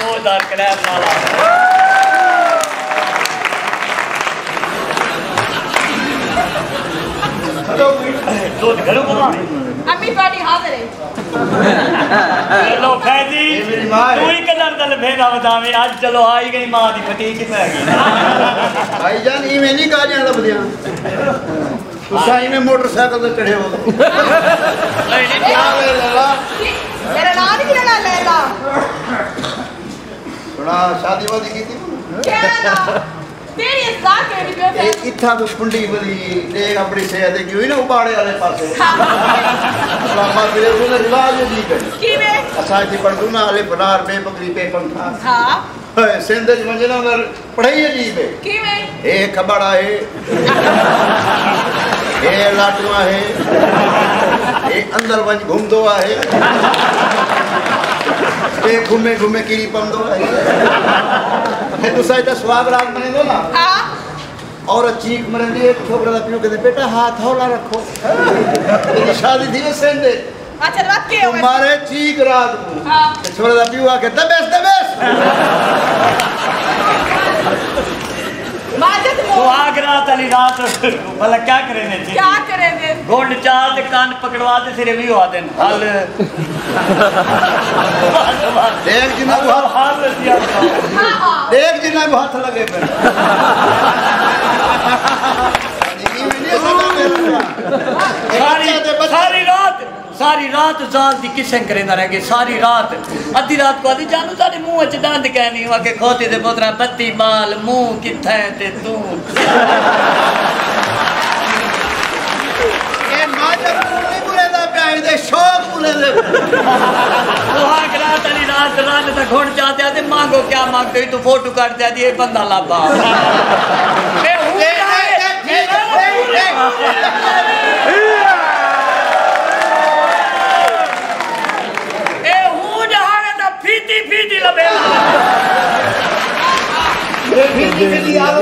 जोरदार क्लैप वाला दूध घरों को अम्मी पानी हाजिर है। चलो फैजी तू ही कलर दल भेदा बतावे आज चलो आई गई माँ दी फटीक पै गई। भाईजान ई मैं नहीं गाड़ियाँ लबदियाँ साई में मोटरसाइकिल पे चढ़े हो। थोड़ा शादी वादी की थी इतना कुछ पुंडी बनी देख अपनी सेहत की हुई ना उबाड़े वाले पासे। लामा फिरे उसने रिवाज जी करी असा इतनी पढ़दू ना हले बनार पे बकरी पे पंखा हाँ सिंध ज मंजे ना पढ़ाई जी पे। की में ए खबड़ आहे हे लाटो आहे हे अंदरि वञी घुमंदो आहे. हे घुमे घुमे किरी पवंदो आहे. हे तुसां हितां सुहाग राग मञींदो न औरत चीख मरंदी आहे छोकिरा पियो कंदे बेटा हाथ हौला रखो. तेरी शादी थी वई सेंडे अच्छा रात के हो मारे चीख रात को हाँ। छोरा पियो आके दबेस दबेस. सुहागरात अली रात भला क्या करे ने क्या करे गोंड चाल ते कान पकड़वा दे सिरे भी हुआ देन। हल देख जिन्ना हाथ हाथ दिया हाँ, हाँ। देख जिन्ना हाथ लगे पे। रात जाल दी किसें करेंदा रह सारी रात अद्धी रात को आदि जानू सारे मुँह च दंद कहनी हुआ के खोती दे पोतरा बत्ती माल मुँह किथे ते तू? ए माजर पूरी पूरे दा प्यार दे शौक पूरे दे। सुहाग रात अली रात रात तक घुण जाते आते मांगो क्या मांगते हो? तू फ़ोटो काट दे ये बंदा लाबा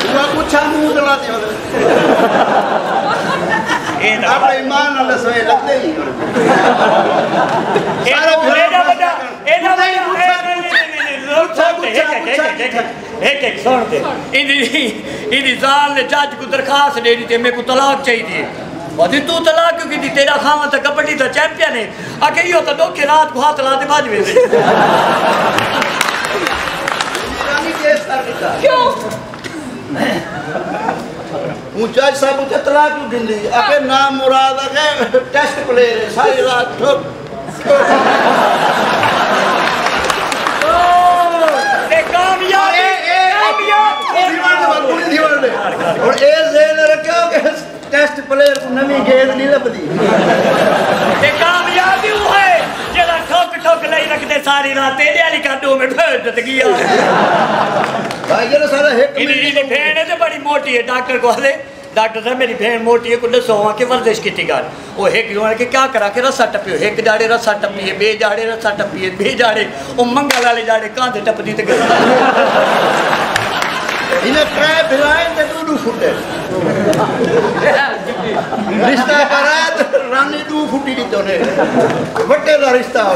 પૂછા હું દડાતી વખતે આપણે માન અને સોય લખતે નહીં दरखास्त दे दी मेरे को तलाक चाहिए वधी तू तलाक क्यों की तेरा खावा तो कबड्डी तो चैंपियन है आके यो तो डोके रात को हाथ ला बाज में क्यों ऊंचाई सब उते तलाक ॾिनी अखे ना मुराद खे टेस्ट प्लेयर सारी राति කාරිනා තේලයාලි කඩුවමට හොටට ගියා भाइयों सारा एक इन इनकी भेड़ है तो बड़ी मोटी है डॉक्टर को हले डॉक्टर साहब मेरी भेड़ मोटी है कुल सौ के वर्जिश की गाल वो एक यूँ के क्या करा के रस्सा टपियो एक जाड़े रस्सा टपी बे जाड़े रस्सा टपी बे जाड़े वो मंगल वाले जाड़े कांधे टपदी तो गई इन्हें त्रै भिराएँ ते दूडू फुटे रिश्ता कराया रानी दू फुटी दी तोने काके का रिश्ता हो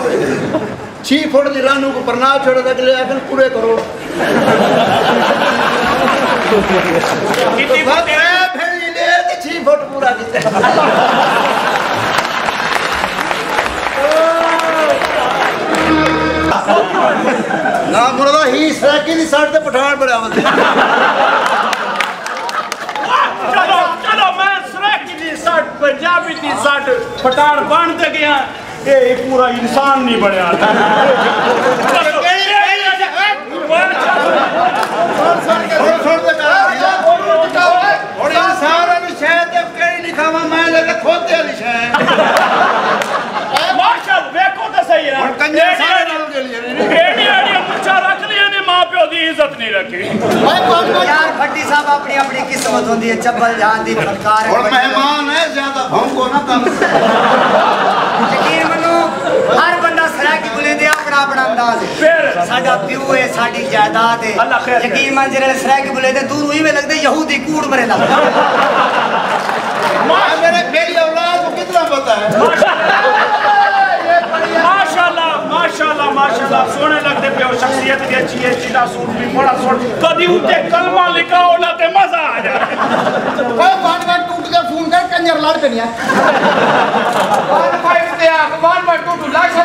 छी फुट दी रानू को प्रणाम छोड़ तक ले आखिर पूरे करो ना ही सराकी पठान बराबर चलो चलो मैं सराकी की सट पंजाबी की सट पठान बन ते गया ये पूरा इंसान नहीं बढ़िया अपनी अपनी किस्मत होती है चप्पल जान दी फटकार और मेहमान है ज़्यादा हमको ना कम नमाज़ है। साडा प्यू है साडी जायदाद है। यकीन मान जेरे सराय के बुले दूर हुई में लगदे यहूदी कूड़ मरे लग माँ मेरे मेरी औलाद को कितना पता है? माशाल्लाह माशाल्लाह माशाल्लाह। सोने लगते पे शख्सियत भी अच्छी है सीधा सूट भी बड़ा सूट। कभी उते कलमा लिखा होला ते मज़ा आ जाए। कोई बात बात टूट के फ़ोन कर कंजर लड़ पे नहीं है बात बात ते अखबार में टूट लाश